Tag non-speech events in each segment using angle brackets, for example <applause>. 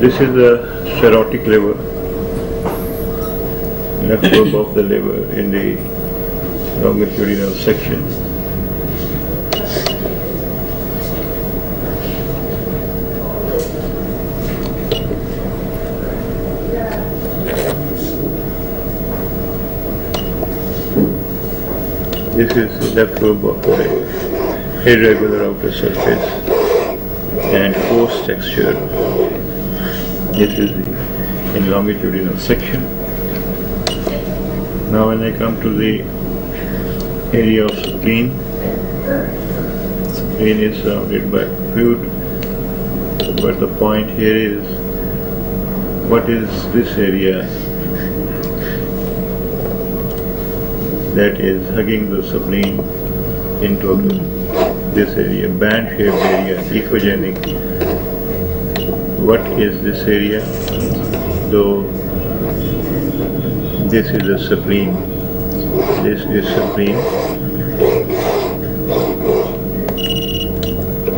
This is the cirrhotic liver, left <laughs> lobe of the liver in the longitudinal section. This is the left lobe of the irregular outer surface and coarse texture. This is the in longitudinal section. Now when I come to the area of spleen, spleen is surrounded by fluid, but the point here is what is this area that is hugging the spleen into this area, band shaped area, echogenic. What is this area? Though this is a spleen, this is spleen,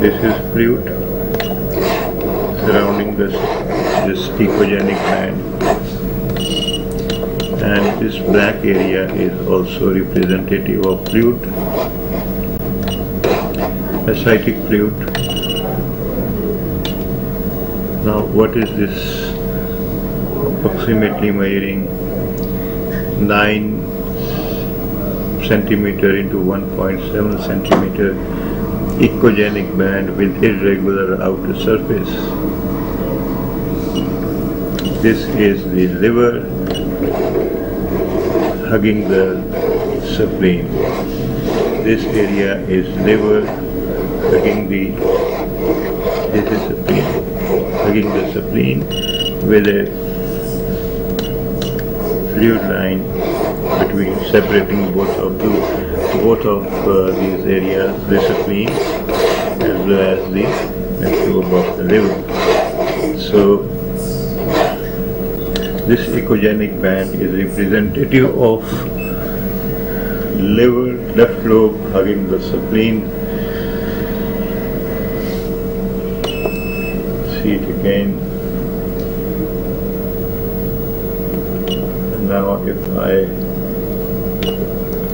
this is fluid surrounding this, this echogenic band and this black area is also representative of fluid, ascitic fluid. Now what is this approximately measuring 9 centimeter into 1.7 centimeter echogenic band with irregular outer surface. This is the liver hugging the spleen. This area is liver hugging the this is spleen hugging the spleen with a fluid line between separating both of the both of uh, these areas, the spleen as well as the tube of the liver. So this echogenic band is representative of liver, left lobe hugging the spleen. See it again. And now if I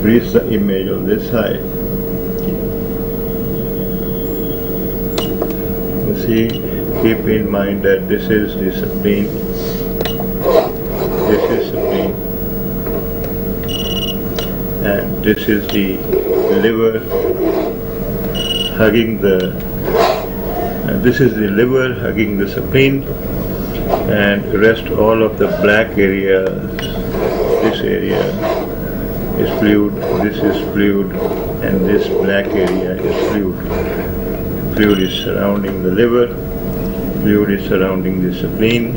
freeze the image on this side, you see, keep in mind that this is the spleen this is spleen and this is the liver hugging the and this is the liver hugging the spleen and rest all of the black areas this area is fluid this is fluid and this black area is fluid fluid is surrounding the liver fluid is surrounding the spleen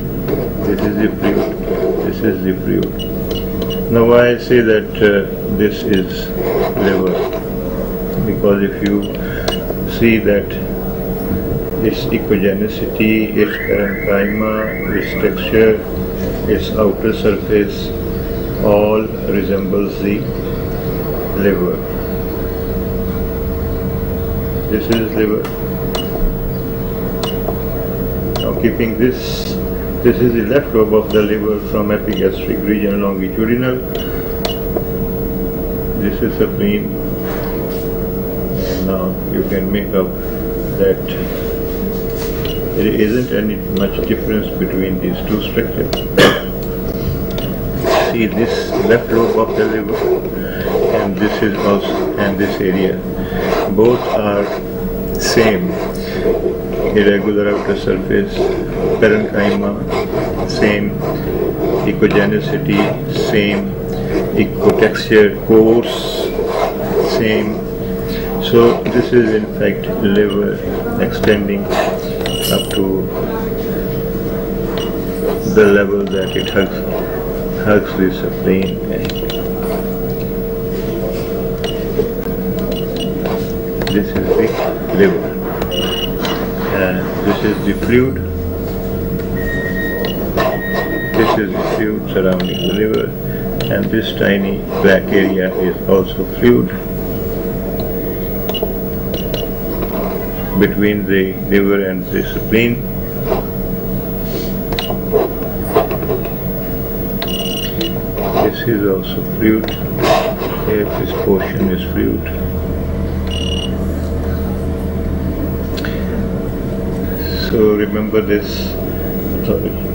this is the fluid this is the fluid. Now why I say that uh, this is liver? Because if you see that its echogenicity, its parenchyma, its texture, its outer surface, all resembles the liver. This is liver. Now keeping this this is the left lobe of the liver from epigastric region longitudinal. This is the spleen. Now you can make up that there isn't any much difference between these two structures. See this left lobe of the liver and this is also and this area. Both are same irregular outer surface, parenchyma, same echogenicity, same echotexture, coarse, same. So this is in fact liver extending up to the level that it hugs, hugs the spleen. This is the liver this is the fluid. This is the fluid surrounding the liver and this tiny black area is also fluid between the liver and the spleen. This is also fruit. Here this portion is fruit. So remember this. Sorry.